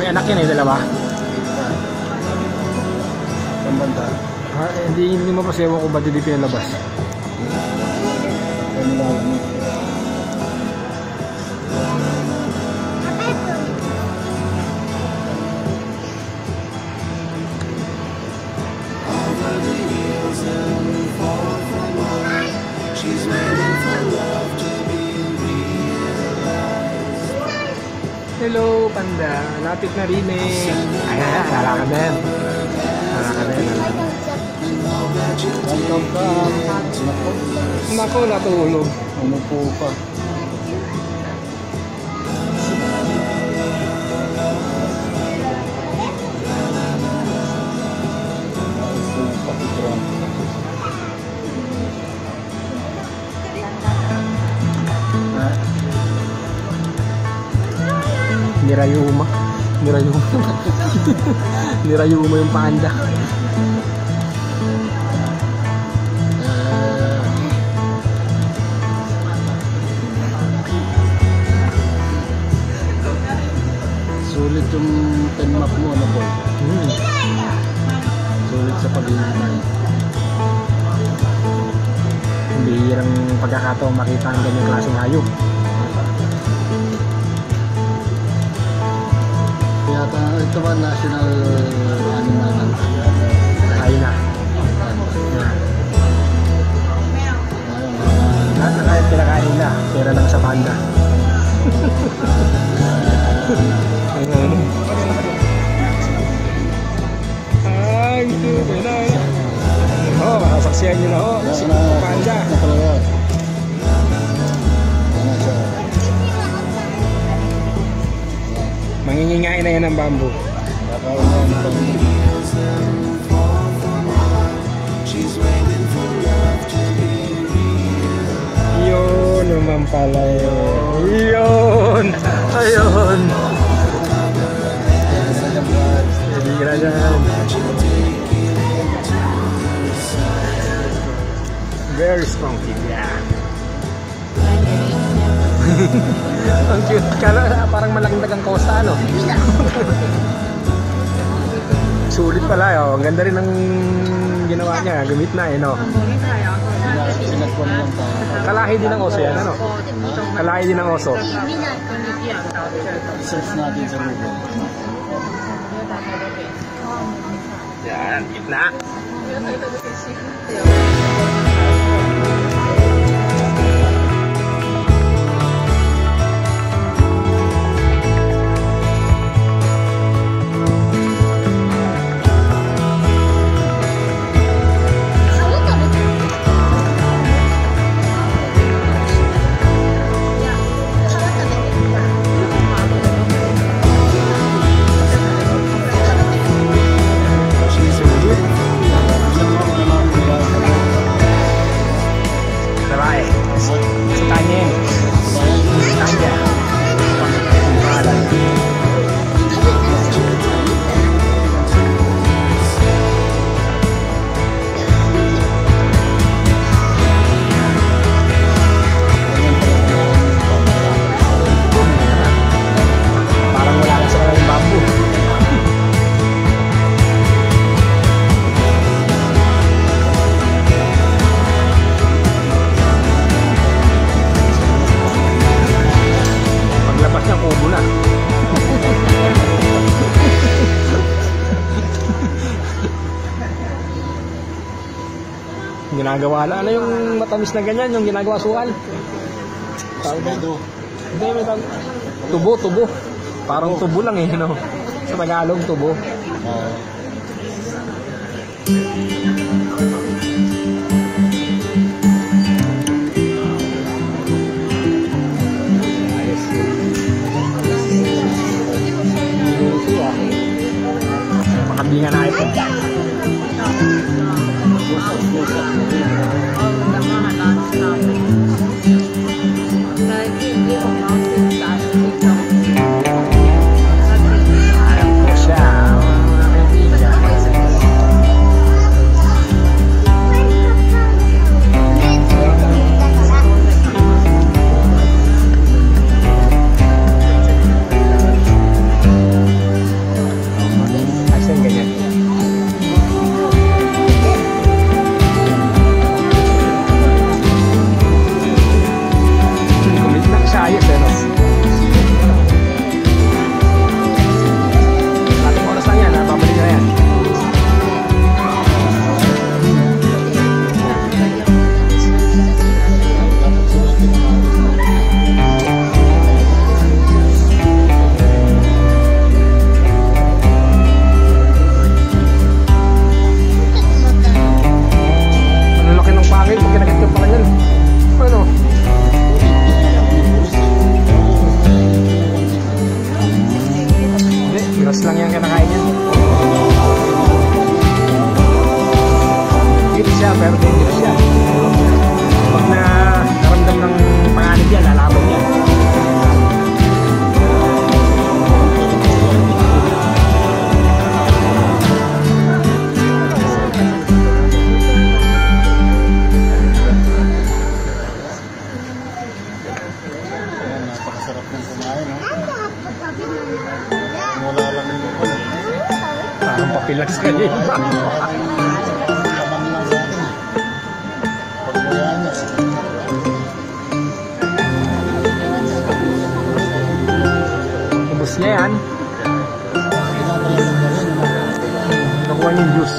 May anak yan eh, dalawa. Ang banda. Ha, eh, hindi, hindi mo pa siya kung ba't hindi pinalabas. Ano Hello, panda. Lapit na rin eh. Ayan, na yan. Lalakad na yan. lalakad. Welcome ka. Nako. Natulog. Umupo pa. Nirayuma. Nirayuma. Nirayuma yung panda. Sulit yung pen map mo, ano po? Hmm. Sulit sa paghihintay. Bihirang pagkakataon makita ang ganyang klaseng hayop. Kaya ta- ito ba national animal ng Kain na. Lahat na kahit kinakain nila, pera lang sa panda. Ayun. Ay, super na. Oh, makasaksiyan nyo na ho. Si Panda. Mangingingain na yan ng bamboo. Yun naman pala yun. Yun! Ayun! Hindi ka na dyan. Very strong kid, yeah. Ang cute. Kala parang malaking dagang kosta, ano? Sulit pala, oh. Ang ganda rin ng ginawa niya. Gamit na, eh, no? Kalahi din ng oso yan, ano? Kalahi din ng oso. Search natin sa Google. Yan, gitna. Babae. Ginagawa lang. Ano yung matamis na ganyan? Yung ginagawa doon. Ito. Hindi, may tawag. Tubo, tubo. Parang tubo lang eh, no? Sa Tagalog, tubo. Oo. Ayos Ayan po ng kumain, papilas ka niya. Ubus na yan. Nakuha niya juice.